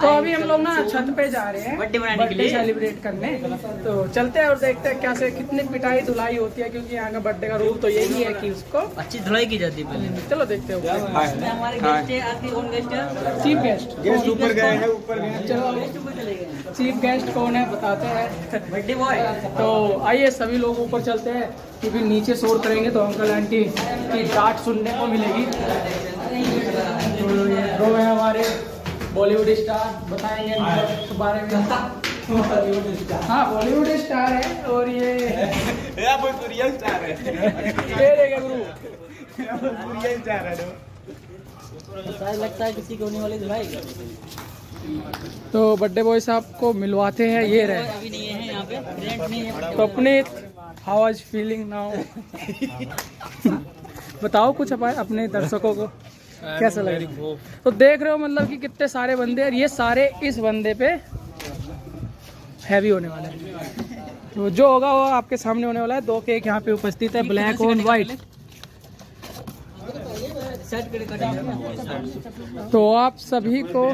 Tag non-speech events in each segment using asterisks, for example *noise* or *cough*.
तो अभी हम लोग ना छत पे जा रहे हैं। बर्थडे मनाने के लिए। सेलिब्रेट करने। तो चलते हैं और देखते हैं क्या से कितनी पिटाई धुलाई होती है क्योंकि यहाँ का बर्थडे का रूल तो यही है कि उसको अच्छी धुलाई की जाती है पहले। चलो देखते हैं हमारे गेस्ट है है। चीफ गेस्ट गेस्ट ऊपर गए हैं ऊपर चलो चीफ गेस्ट कौन है बताते हैं। बर्थडे बॉय तो आइए सभी लोग ऊपर चलते हैं क्योंकि नीचे शोर करेंगे तो अंकल आंटी की डांट सुनने को मिलेगी तो ये दो है हमारे बॉलीवुड स्टार बताएँगे इनके बारे में। *laughs* हाँ बॉलीवुड स्टार है और ये *laughs* ये स्टार है। ये गुरु। स्टार है शायद लगता है किसी को होने वाली धुलाई तो बर्थडे बॉय साहब को मिलवाते हैं ये रहे। अभी नहीं है यहाँ पे। रेंट नहीं है। तो अपने हाउ आज फीलिंग नाउ बताओ कुछ अपने दर्शकों को। कैसा लग रहा है? तो देख रहे हो मतलब कि कितने सारे बंदे और ये सारे इस बंदे पे हैवी होने वाले हैं। तो जो होगा वो आपके सामने होने वाला है। दो केक यहाँ पे उपस्थित है ब्लैक और कटेंगे तो आप सभी को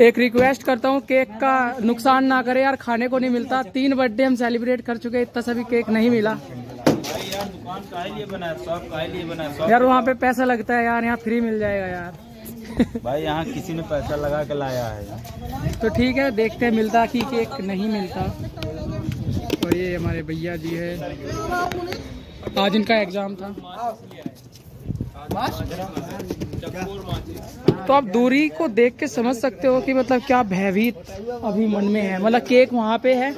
एक रिक्वेस्ट करता हूँ केक का नुकसान ना करे यार खाने को नहीं मिलता। तीन बर्थडे हम सेलिब्रेट कर चुके इतना सभी केक नहीं मिला। यार दुकान का लिए बना शॉप का लिए बना यार वहाँ पे पैसा लगता है यार यहाँ फ्री मिल जाएगा यार। *laughs* भाई यहाँ किसी ने पैसा लगा के लाया है तो ठीक है देखते हैं मिलता कि केक नहीं मिलता। और ये हमारे भैया जी है। आज इनका एग्ज़ाम था। तो आप दूरी को देख के समझ सकते हो कि मतलब क्या भयभीत अभी मन में है। मतलब केक वहाँ पे है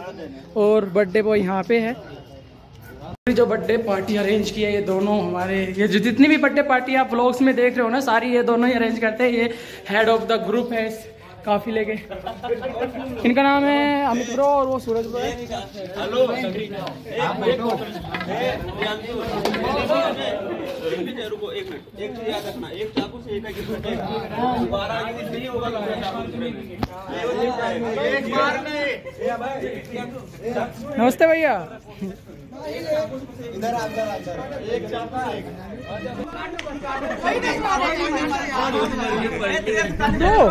और बर्थडे बॉय यहाँ पे है। जो बर्थडे पार्टी अरेंज की है ये दोनों हमारे ये जो जितनी भी बर्थडे पार्टी आप व्लॉग्स में देख रहे हो ना सारी ये दोनों ही अरेंज करते हैं। ये हेड ऑफ़ द ग्रुप है काफ़ी लेके। इनका नाम है अमित ब्रो और वो सूरज ब्रो है। रुको एक एक एक दो। जाओ।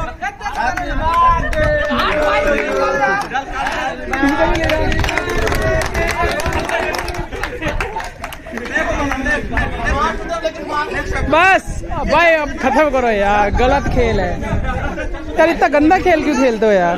बस भाई अब खत्म करो यार गलत खेल है। यार इतना गंदा खेल क्यों खेलते हो यार?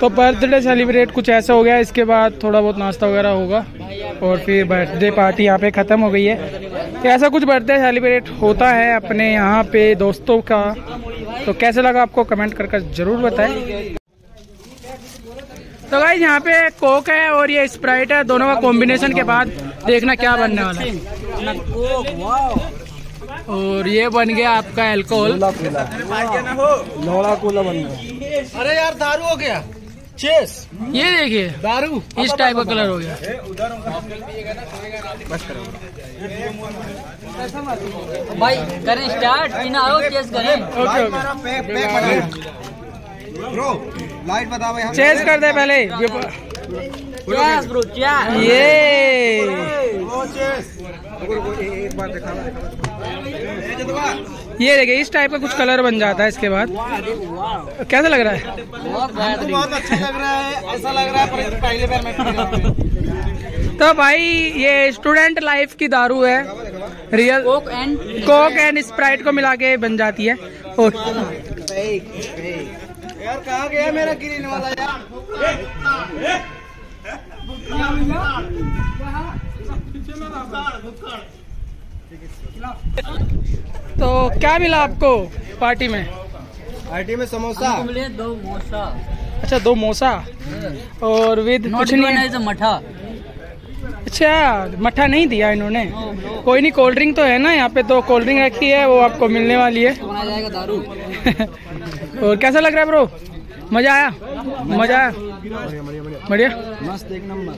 तो बर्थडे सेलिब्रेट कुछ ऐसा हो गया, इसके बाद थोड़ा बहुत नाश्ता वगैरह होगा और फिर बर्थडे पार्टी यहाँ पे ख़त्म हो गई है। तो ऐसा कुछ बर्थडे सेलिब्रेट होता है अपने यहाँ पे दोस्तों का? तो कैसे लगा आपको कमेंट कर कर ज़रूर बताएँ। तो गाइज़ यहाँ पे कोक है और ये स्प्राइट है, दोनों का कॉम्बिनेशन के बाद देखना क्या बनने वाला है। और ये बन गया आपका अल्कोहल लोड़ा कोला। बन गया। अरे यार दारू हो गया। चेस ये देखिए दारू? इस टाइप का कलर हो गया। भाई करें स्टार्ट बिना आओ चेस करें। ओके ओके ब्रो लाइट बता भाई चेज कर दे पहले चेस ब्रो चेस ये दिखा ये देखिए इस टाइप का कुछ कलर बन जाता है इसके बाद। कैसा लग रहा है? बहुत अच्छा लग रहा है ऐसा लग रहा है पहले बार मैं पी रहा हूँ। तो भाई ये स्टूडेंट लाइफ की दारू है। Real Coke and Coke and Sprite को मिला के बन जाती है। और यार कहाँ गया मेरा गिरने वाला यार? तो क्या मिला आपको पार्टी में? आईटी में समोसा। मिले दो मोसा। अच्छा दो मोसा। और विद कुछ नहीं। है मठा। अच्छा मठा नहीं दिया इन्होंने? कोई नहीं कोल्ड ड्रिंक तो है ना यहाँ पे तो कोल्ड ड्रिंक रखी है वो आपको मिलने वाली है। जाएगा दारू। *laughs* और कैसा लग रहा है ब्रो मज़ा आया? मज़ा आया? बढ़िया। मस्त एक नंबर।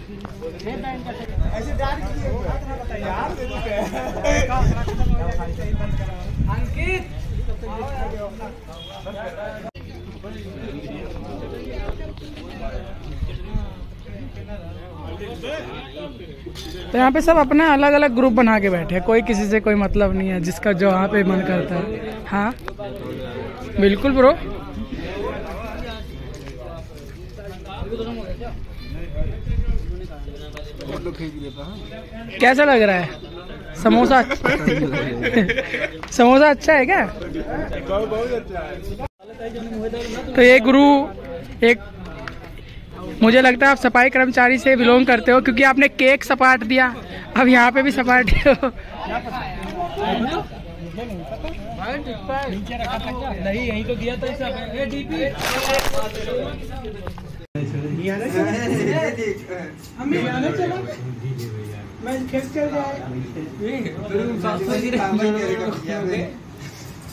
तो यहाँ पे सब अपना अलग अलग ग्रुप बना के बैठे हैं। कोई किसी से कोई मतलब नहीं है जिसका जो यहाँ पे मन करता है। हाँ? बिल्कुल ब्रो कैसा लग रहा है? समोसा *laughs* समोसा अच्छा है क्या? तो ये गुरु, एक मुझे लगता है आप सफ़ाई कर्मचारी से बिलोंग करते हो, क्योंकि आपने केक सपाट दिया। अब यहाँ पे भी सपाट *laughs* हो। नहीं, यही तो दिया था *laughs* मैं खेत चल *laughs*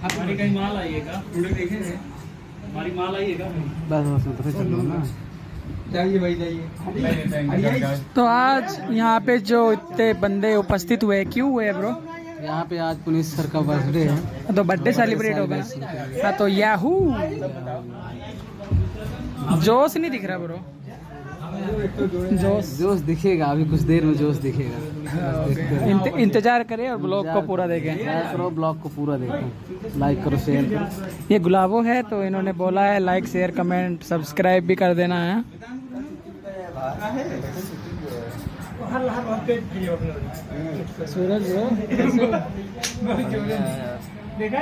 हमारी कहीं माल आइएगा। पूरे देखेंगे हमारी माल आइएगा। बस बस उधर चल ना। जाइए भाई जाइए। तो आज यहाँ पे जो इतने बंदे उपस्थित हुए क्यों हुए ब्रो यहाँ पे आज पुलिस सर का बर्थडे है। तो बर्थडे सेलिब्रेट होगा हाँ तो याहू जोश नहीं दिख रहा ब्रो जोश। जोश दिखेगा अभी कुछ देर में जोश दिखेगा। इंतज़ार करें और ब्लॉग को पूरा देखें। करो। ब्लॉग को पूरा देखो। लाइक करो शेयर करो। ये गुलाबो है तो इन्होंने बोला है लाइक शेयर कमेंट सब्सक्राइब भी कर देना है। सूरज ब्रो देखा